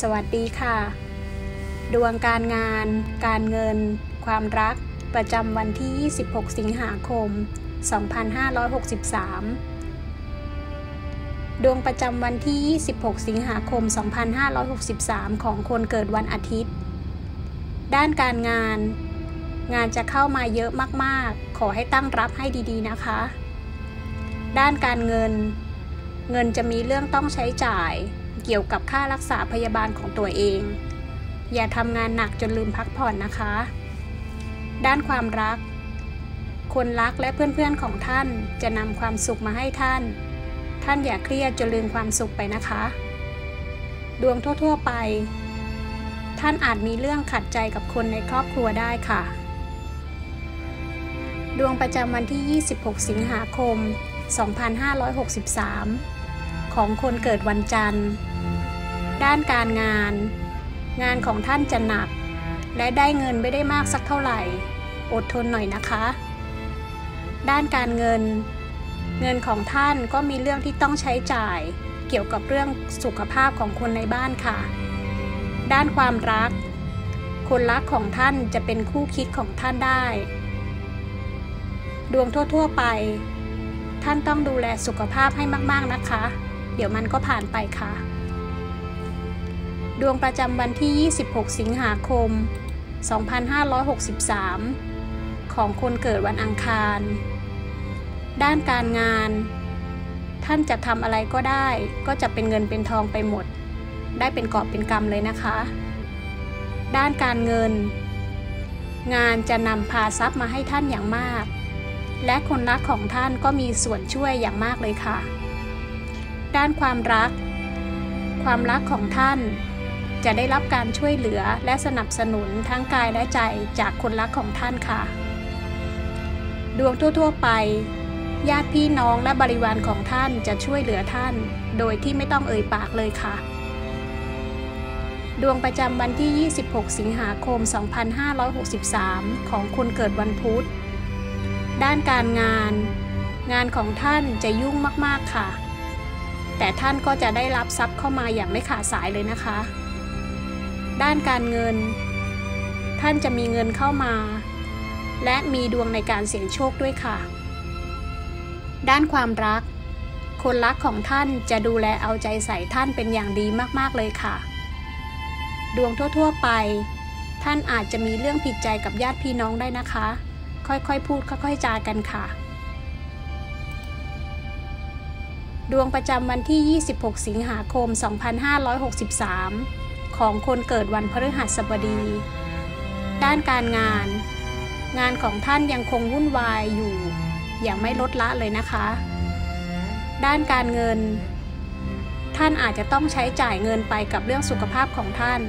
สวัสดีค่ะ ดวงการงาน การเงิน ความรัก ประจำวันที่ 26 สิงหาคม 2563 ดวงประจำวันที่ 26 สิงหาคม 2563 ของคนเกิดวันอาทิตย์ ด้านการงาน งานจะเข้ามาเยอะมากๆ ขอให้ตั้งรับให้ดีๆนะคะ ด้านการเงิน เงินจะมีเรื่องต้องใช้จ่าย เกี่ยวกับค่ารักษาพยาบาลของตัวเอง อย่าทำงานหนักจนลืมพักผ่อนนะคะ ด้านความรัก คนรักและเพื่อนๆของท่านจะนำความสุขมาให้ท่าน ท่านอย่าเครียดจนลืมความสุขไปนะคะ ดวงทั่วๆไป ท่านอาจมีเรื่องขัดใจกับคนในครอบครัวได้ค่ะ ดวงประจำวันที่ 26 สิงหาคม 2563ของคนเกิดวันจันทร์ ด้านการงาน งานของท่านจะหนัก และได้เงินไม่ได้มากสักเท่าไหร่ อดทนหน่อยนะคะ ด้านการเงิน เงินของท่านก็มีเรื่องที่ต้องใช้จ่าย เกี่ยวกับเรื่องสุขภาพของคนในบ้านค่ะ ด้านความรัก คนรักของท่านจะเป็นคู่คิดของท่านได้ ดวงทั่ว ๆ ไป ท่านต้องดูแลสุขภาพให้มาก ๆนะคะเดี๋ยวมันก็ผ่านไปค่ะ ดวงประจำวันที่ 26 สิงหาคม 2563 ของคนเกิดวันอังคาร ด้านการงาน ท่านจะทำอะไรก็ได้ ก็จะเป็นเงินเป็นทองไปหมด ได้เป็นกอบเป็นกำเลยนะคะ ด้านการเงิน งานจะนำพาทรัพย์มาให้ท่านอย่างมาก และคนรักของท่านก็มีส่วนช่วยอย่างมากเลยค่ะ ด้านความรักความรักของท่าน จะได้รับการช่วยเหลือและสนับสนุนทั้งกายและใจจากคนรักของท่านค่ะ ดวงทั่ว ๆ ไป ญาติพี่น้องและบริวารของท่านจะช่วยเหลือท่าน โดยที่ไม่ต้องเอ่ยปากเลยค่ะ ดวงประจำวันที่ 26 สิงหาคม 2563 ของคนเกิดวันพุธ ด้านการงาน งานของท่านจะยุ่งมาก ๆ ค่ะแต่ท่านก็จะได้รับทรัพย์เข้ามาอย่างไม่ขาดสายเลยนะคะ ด้านการเงิน ท่านจะมีเงินเข้ามา และมีดวงในการเสี่ยงโชคด้วยค่ะ ด้านความรัก คนรักของท่านจะดูแลเอาใจใส่ท่านเป็นอย่างดีมากๆเลยค่ะ ดวงทั่วๆไป ท่านอาจจะมีเรื่องผิดใจกับญาติพี่น้องได้นะคะ ค่อยๆพูดค่อยๆจากันค่ะดวงประจำวันที่ 26 สิงหาคม 2563 ของคนเกิดวันพฤหัสบดี ด้านการงาน งานของท่านยังคงวุ่นวายอยู่ อย่างไม่ลดละเลยนะคะ ด้านการเงิน ท่านอาจจะต้องใช้จ่ายเงินไปกับเรื่องสุขภาพของท่าน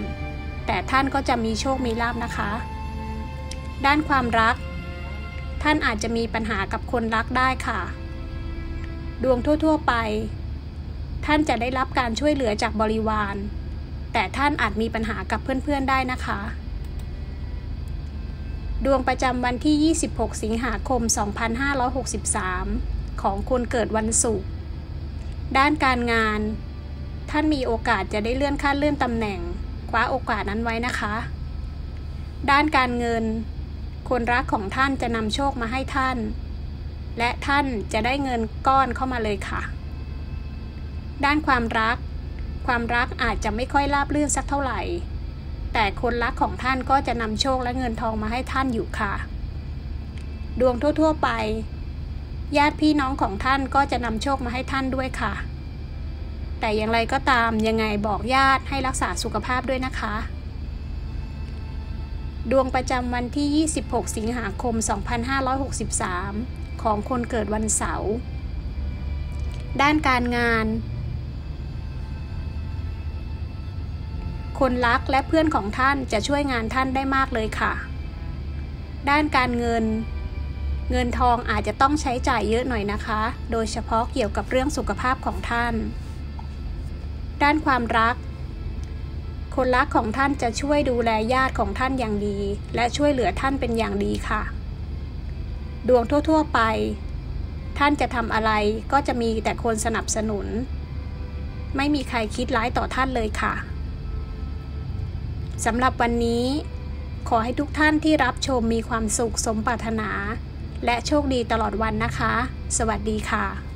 แต่ท่านก็จะมีโชคมีลาบนะคะ ด้านความรัก ท่านอาจจะมีปัญหากับคนรักได้ค่ะ ดวงทั่ว ๆ ไป ท่านจะได้รับการช่วยเหลือจากบริวาร แต่ท่านอาจมีปัญหากับเพื่อนๆได้นะคะ ดวงประจำวันที่ 26 สิงหาคม 2563 ของคนเกิดวันศุกร์ด้านการงาน ท่านมีโอกาสจะได้เลื่อนขั้นเลื่อนตำแหน่ง คว้าโอกาสนั้นไว้นะคะ ด้านการเงิน คนรักของท่านจะนำโชคมาให้ท่าน และท่านจะได้เงินก้อนเข้ามาเลยค่ะ ด้านความรัก ความรักอาจจะไม่ค่อยราบรื่นสักเท่าไหร่ แต่คนรักของท่านก็จะนำโชคและเงินทองมาให้ท่านอยู่ค่ะ ดวงทั่ว ๆ ไป ญาติพี่น้องของท่านก็จะนำโชคมาให้ท่านด้วยค่ะ แต่อย่างไรก็ตามยังไงบอกญาติให้รักษาสุขภาพด้วยนะคะ ดวงประจำวันที่ 26 สิงหาคม 2563 ของคนเกิดวันเสาร์ด้านการงาน คนรักและเพื่อนของท่านจะช่วยงานท่านได้มากเลยค่ะ ด้านการเงิน เงินทองอาจจะต้องใช้จ่ายเยอะหน่อยนะคะ โดยเฉพาะเกี่ยวกับเรื่องสุขภาพของท่าน ด้านความรัก คนรักของท่านจะช่วยดูแลญาติของท่านอย่างดี และช่วยเหลือท่านเป็นอย่างดีค่ะ ดวงทั่ว ๆ ไป ท่านจะทำอะไรก็จะมีแต่คนสนับสนุน ไม่มีใครคิดร้ายต่อท่านเลยค่ะ สำหรับวันนี้ ขอให้ทุกท่านที่รับชมมีความสุขสมปรารถนา และโชคดีตลอดวันนะคะ สวัสดีค่ะ